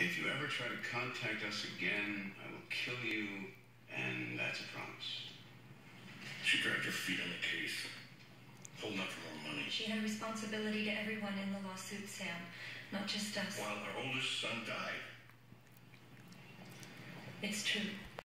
If you ever try to contact us again, I will kill you, and that's a promise. She dragged her feet on the case, holding out for more money. She had a responsibility to everyone in the lawsuit, Sam, not just us. While our oldest son died. It's true.